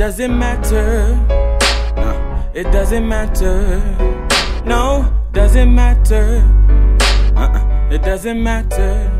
doesn't matter. Uh, it doesn't matter. No, doesn't matter. Uh-uh, it doesn't matter.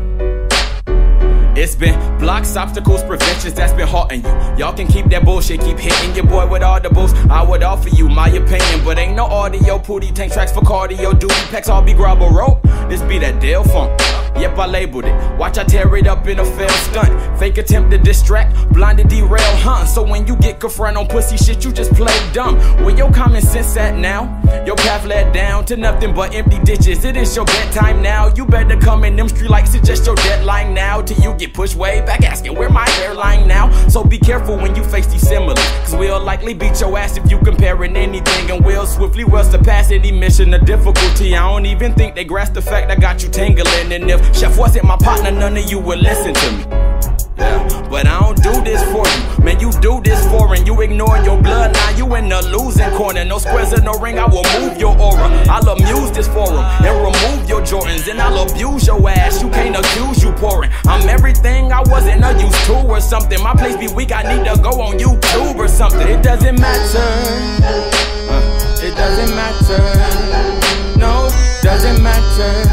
It's been blocks, obstacles, preventions that's been haunting you. Y'all can keep that bullshit, keep hitting your boy with all the boost. I would offer you my opinion, but ain't no audio. Pooty tank tracks for cardio, duty packs, all be grab a rope. This be that deal funk. Yep, I labeled it. Watch I tear it up in a failed stunt. Fake attempt to distract, blinded derail, huh? So when you get confront on pussy shit, you just play dumb. Where your common sense at now? Your path led down to nothing but empty ditches. It is your bedtime now. You better come in them street it's just your deadline now. Till you get pushed way back, asking where my hairline now. So be careful when you face these similars. Cause we'll likely beat your ass if you comparing anything. And we'll swiftly will surpass any mission of difficulty. I don't even think they grasp the fact I got you tingling. And if Chef wasn't my partner, none of you would listen to me. Yeah, but I don't do this for you. Man, you do this for and you ignore your bloodline. You in the losing corner. No squares in the ring, I will move your aura. I'll amuse this forum and remove your Jordans. And I'll abuse your ass. You can't accuse you pouring. I'm everything I wasn't used to or something. My place be weak, I need to go on YouTube or something. It doesn't matter. Uh, it doesn't matter. No, doesn't matter.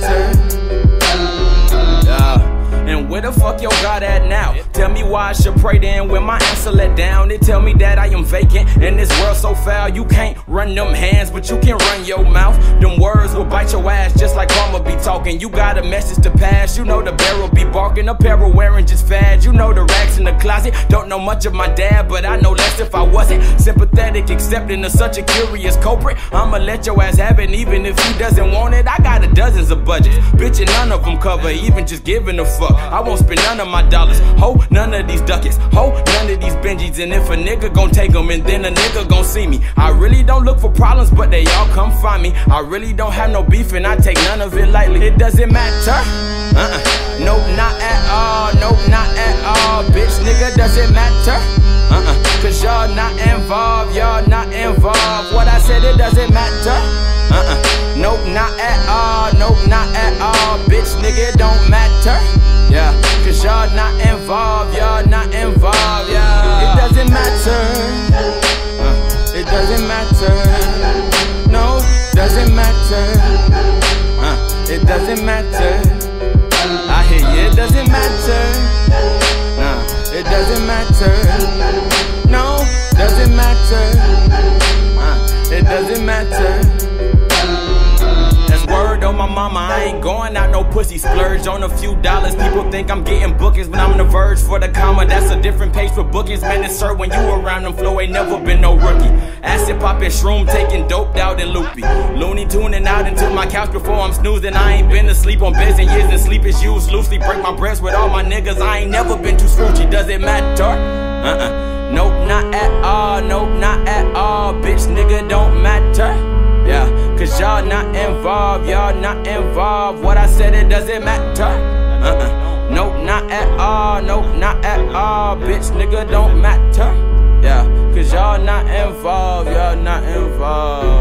Matter. Yeah. And where the fuck your God at now? Tell me why I should pray then when my answer let down. They tell me that I am vacant and this world so foul. You can't run them hands, but you can run your mouth. Them words will bite your ass just like karma be talking. You got a message to pass. You know the barrel be barking. Apparel wearing just fad. You know the racks in the closet. Don't know much of my dad, but I know less if I wasn't sympathetic, accepting of such a curious culprit. I'ma let your ass have it, even if he doesn't want it. I got a dozens of budgets. Bitch, and none of them cover, even just giving a fuck. I won't spend none of my dollars. Ho, none of these ducats. Ho, none of these Benjis. And if a nigga gon' take them, and then a nigga gon' see me. I really don't look for problems, but they all come find me. I really don't have no beef, and I take none of it lightly. It doesn't matter. Uh-uh. Nope, not at all. Nope, not at all. Bitch, nigga, does it matter? Uh-uh. Cause y'all not involved. Y'all not involved. What I said, it doesn't matter. Mama. I ain't going out no pussy splurge on a few dollars. People think I'm getting bookings, but I'm on the verge for the comma. That's a different pace for bookings. Man, it's sir when you around them flow ain't never been no rookie. Acid popping shroom, taking doped out and loopy. Looney tuning out into my couch before I'm snoozing. I ain't been asleep on beds in years and sleep is used loosely. Break my breast with all my niggas. I ain't never been too scroochy. Does it matter? Uh-uh. Nope, not at all. Nope, not not involved. What I said, it doesn't matter. Uh-uh. Nope, not at all, nope, not at all. Bitch, nigga, don't matter. Yeah, cause y'all not involved, y'all not involved.